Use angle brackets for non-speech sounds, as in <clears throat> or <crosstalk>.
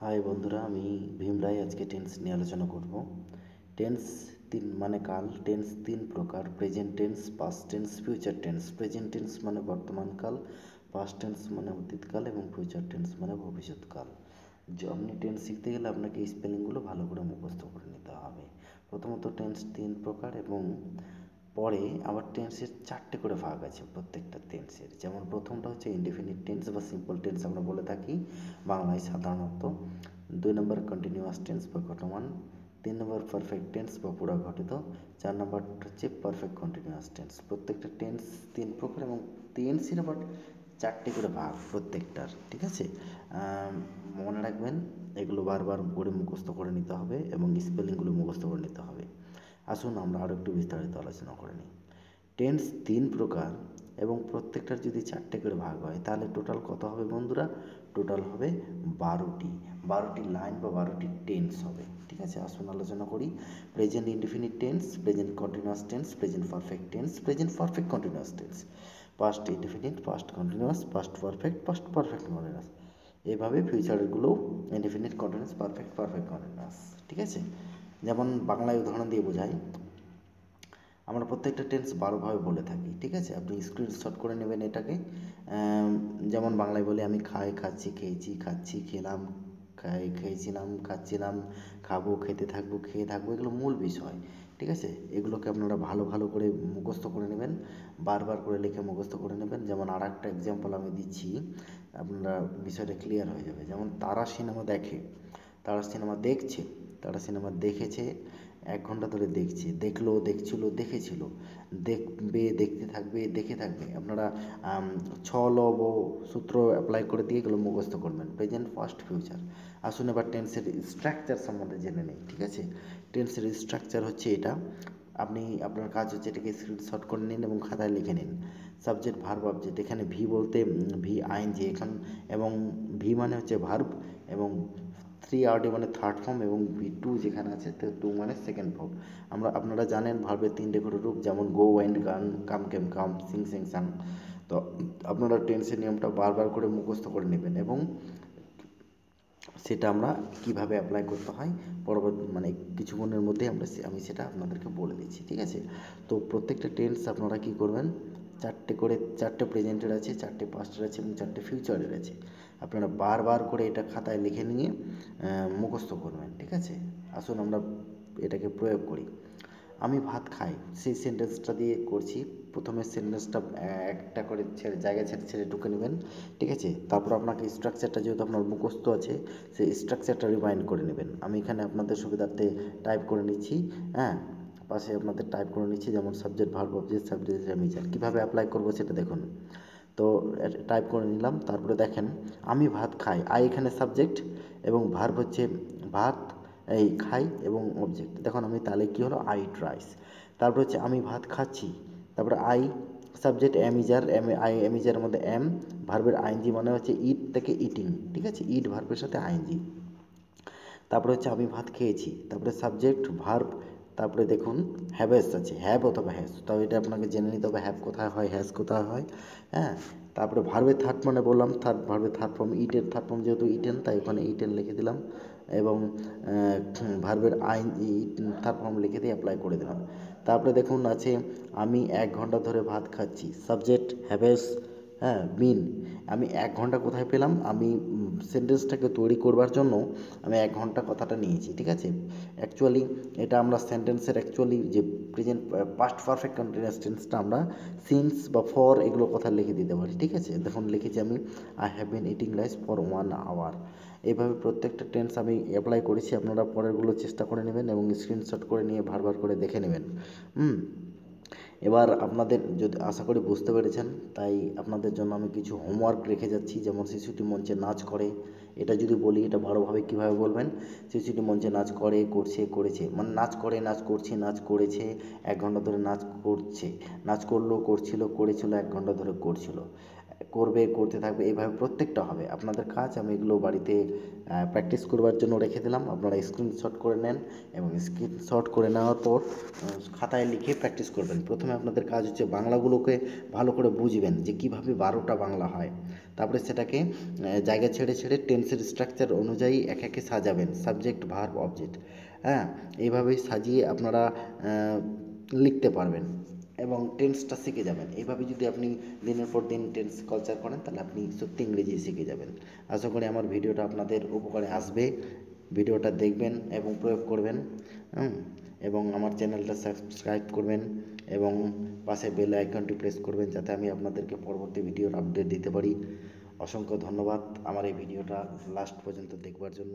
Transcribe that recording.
High বন্ধুরা, আমি ভীম রায় আজকে টেন্স নিয়ে আলোচনা করব। টেন্স তিন মানে কাল টেন্স তিন প্রকার present tense past tense future tense present tense মানে বর্তমান কাল পাস্ট টেন্স মানে অতীতকাল এবং ফিউচার টেন্স মানে ভবিষ্যৎকাল আপনি টেন্স শিখতে গেলে আপনাকে স্পেলিংগুলো ভালো করে মুখস্থ করে নিতে হবে। প্রথমত টেন্স তিন প্রকার এবং পরে আবার টেন্সের চারটে করে ভাগ আছে প্রত্যেকটা টেন্সের যেমন প্রথমটা হচ্ছে ইনডিফিনিট টেন্স বা সিম্পল টেন্স আমরা বলে থাকি, বাংলায় সাধারণত দুই নম্বর কন্টিনিউয়াস টেন্স বা ঘটমান, তিন নম্বর পারফেক্ট টেন্স বা পুরা ঘটিত, চার নম্বর হচ্ছে পারফেক্ট কন্টিনিউয়াস টেন্স প্রত্যেকটা টেন্স তিন প্রকার এবং টেন্সের আবার চারটে করে ভাগ প্রত্যেকটার, ঠিক আছে? মনে রাখবেন, এগুলো বারবার করে মুখস্থ করে নিতে হবে এবং স্পেলিংগুলো মুখস্থ করে নিতে হবে। আসুন আমরা আরও একটু বিস্তারিত আলোচনা করে নিই। টেন্স তিন প্রকার এবং প্রত্যেকটার যদি চারটে করে ভাগ হয়, তাহলে টোটাল কত হবে বন্ধুরা? টোটাল হবে বারোটি। বারোটি লাইন বা বারোটি টেন্স হবে। ঠিক আছে? আসুন আলোচনা করি। Present indefinite tense present continuous tense present perfect tense present perfect continuous tense past indefinite, past continuous, past perfect past perfect continuous. এভাবে ফিউচারগুলো indefinite continuous, perfect perfect continuous. ঠিক আছে? যেমন বাংলায় উদাহরণ দিয়ে বোঝাই, আমরা প্রত্যেকটা টেন্স বারোভাবে বলে থাকি, ঠিক আছে? আপনি স্ক্রিনশট করে নেবেন এটাকে। যেমন বাংলায় বলে, আমি খাই, খাচ্ছি, খেয়েছি, খাচ্ছি, খেলাম, খাই, খেয়েছিলাম, খাচ্ছিলাম, খাব, খেতে থাকব, খেয়ে থাকব। এগুলো মূল বিষয়, ঠিক আছে? এগুলোকে আপনারা ভালো ভালো করে মুখস্থ করে নেবেন, বারবার করে লিখে মুখস্থ করে নেবেন। যেমন আর একটা এক্সাম্পল আমি দিচ্ছি, আপনারা বিষয়টা ক্লিয়ার হয়ে যাবে। যেমন তারা সিনেমা দেখে, তারা সিনেমা দেখছে তারা সিনেমা দেখেছে, এক ঘণ্টা ধরে দেখছে, দেখল, দেখছিল, দেখেছিল। দেখবে, দেখতে থাকবে, দেখে থাকবে। আপনারা ছ লব সূত্র অ্যাপ্লাই করে দিয়ে এগুলো মুখস্থ করবেন। প্রেজেন্ট ফার্স্ট ফিউচার আসুন এবার টেন্সের স্ট্রাকচার সম্বন্ধে জেনে নেই, ঠিক আছে? টেন্সের স্ট্রাকচার হচ্ছে এটা। আপনি, আপনার কাজ হচ্ছে এটাকে স্ক্রিনশট করে নিন এবং খাতায় লিখে নিন। সাবজেক্ট ভার্ব অবজেক্ট এখানে ভি বলতে ভি আইন জি এখান এবং ভি মানে হচ্ছে ভার্ব এবং থ্রি আরডি মানে থার্ড ফর্ম এবং ভি টু যেখানে আছে টু মানে সেকেন্ড ফর্ম আমরা, আপনারা জানেন ভার্বের তিনটে করে রূপ, যেমন গো অ্যান্ড গান কাম কেম কাম সিং সিং সাং তো আপনারা টেন্সের নিয়মটা বারবার করে মুখস্থ করে নেবেন এবং সেটা আমরা কীভাবে অ্যাপ্লাই করতে হয়, পরবর্তী মানে কিছুক্ষণের মধ্যে আমরা আমি সেটা আপনাদেরকে বলে দিচ্ছি, ঠিক আছে? তো প্রত্যেকটা টেন্স আপনারা কি করবেন? চারটে করে, চারটে প্রেজেন্টের আছে, চারটে পাস্টের আছে এবং চারটে ফিউচারের আছে। আপনারা বারবার করে এটা খাতায় লিখে নিয়ে মুখস্থ করবেন, ঠিক আছে? আসুন আমরা এটাকে প্রয়োগ করি। আমি ভাত খাই, সেই সেন্টেন্সটা দিয়ে করছি। প্রথমে সেন্টেন্সটা একটা করে ছেড়ে জায়গা ছেড়ে ছেড়ে ঢুকে নেবেন, ঠিক আছে? তারপর আপনাকে স্ট্রাকচারটা যেহেতু আপনার মুখস্থ আছে, সেই স্ট্রাকচারটা রিমাইন্ড করে নেবেন। আমি এখানে আপনাদের সুবিধার্থে টাইপ করে নিচ্ছি হ্যাঁ? পাশে আপনাদের টাইপ করে নিচ্ছি, যেমন সাবজেক্ট ভার্ব অবজেক্ট সাবজেক্ট রেমিজার কীভাবে অ্যাপ্লাই করব সেটা দেখুন। তো টাইপ করে নিলাম। তারপরে দেখেন, আমি ভাত খাই। আই এখানে সাবজেক্ট এবং ভার্ব হচ্ছে ভাত, এই খাই এবং অবজেক্ট দেখুন, আমি তাহলে কী হলো? আই রাইস তারপরে হচ্ছে, আমি ভাত খাচ্ছি। তারপরে I subject am is are am I এমিজারের মধ্যে এম ভার্বের আইনজি মানে হচ্ছে ইট থেকে ইটিং ঠিক আছে? ইট ভার্বের সাথে আইনজি তারপরে হচ্ছে, আমি ভাত খেয়েছি। তারপরে সাবজেক্ট ভার্ব তারপরে দেখুন হ্যাভেস আছে হ্যাভ অথবা হ্যাস তবে এটা আপনাকে জেনে নিতে হবে হ্যাভ কোথায় হয় হ্যাস কোথায় হয় হ্যাঁ? তারপরে ভার্বের থার্ড মানে বললাম থার্ড ভার্বের থার্ড ফর্ম ইটের থার্ড ফর্ম যেহেতু ইটেন তাই ওখানে ইটেন লিখে দিলাম এবং ভার্বের <clears throat> আইন থার্ড ফর্ম লিখে দিয়ে অ্যাপ্লাই করে দিলাম। তারপরে দেখুন আছে, আমি এক ঘণ্টা ধরে ভাত খাচ্ছি সাবজেক্ট হ্যাভেস হ্যাঁ মিন আমি এক ঘণ্টা কোথায় পেলাম? আমি সেন্টেন্সটাকে তৈরি করবার জন্য আমি এক ঘণ্টা কথাটা নিয়েছি, ঠিক আছে? অ্যাকচুয়ালি এটা আমরা সেন্টেন্সের অ্যাকচুয়ালি যে প্রেজেন্ট পাস্ট পারফেক্ট কন্টিনিউয়াস টেন্সটা আমরা সিন্স বা ফর এগুলো কথা লিখে দিতে পারি, ঠিক আছে? দেখুন, লিখেছি আমি I have been eating rice for one hour এইভাবে প্রত্যেকটা টেন্স আমি অ্যাপ্লাই করেছি, আপনারা পরেরগুলো চেষ্টা করে নেবেন এবং স্ক্রিনশট করে নিয়ে ভারবার করে দেখে নেবেন। হুম? এবার আপনাদের যদি আশা করি বুঝতে পেরেছেন, তাই আপনাদের জন্য আমি কিছু হোমওয়ার্ক রেখে যাচ্ছি। যেমন শিশুটি মঞ্চে নাচ করে, এটা যদি বলি, এটা ভালোভাবে কীভাবে বলবেন? শিশুটি মঞ্চে নাচ করে, করছে, করেছে। মানে নাচ করে, নাচ করছে, নাচ করেছে, এক ঘণ্টা ধরে নাচ করছে। নাচ করল, করছিল, করেছিল, এক ঘণ্টা ধরে করছিল। করবে, করতে থাকবে এইভাবে প্রত্যেকটা হবে। আপনাদের কাজ আমি এগুলো বাড়িতে প্র্যাকটিস করবার জন্য রেখে দিলাম। আপনারা স্ক্রিনশট করে নেন এবং স্ক্রিনশট করে নেওয়ার পর খাতায় লিখে প্র্যাকটিস করবেন। প্রথমে আপনাদের কাজ হচ্ছে বাংলাগুলোকে ভালো করে বুঝবেন যে কীভাবে বারোটা বাংলা হয়। তারপরে সেটাকে জায়গা ছেড়ে ছেড়ে টেন্সের স্ট্রাকচার অনুযায়ী এক একে সাজাবেন। সাবজেক্ট ভার্ব অবজেক্ট হ্যাঁ? এইভাবেই সাজিয়ে আপনারা লিখতে পারবেন। এবং টেন্সটা শিখে যাবেন। এইভাবে যদি আপনি দিনের পর দিন টেন্স কালচার করেন, তাহলে আপনি সত্যি ইংরেজি শিখে যাবেন। আশা করি আমার ভিডিওটা আপনাদের উপকারে আসবে। ভিডিওটা দেখবেন এবং প্রয়োগ করবেন এবং আমার চ্যানেলটা সাবস্ক্রাইব করবেন এবং পাশে বেল আইকনটি প্রেস করবেন যাতে আমি আপনাদেরকে পরবর্তী ভিডিওর আপডেট দিতে পারি। অসংখ্য ধন্যবাদ। আমার এই ভিডিওটা লাস্ট পর্যন্ত দেখবার জন্য।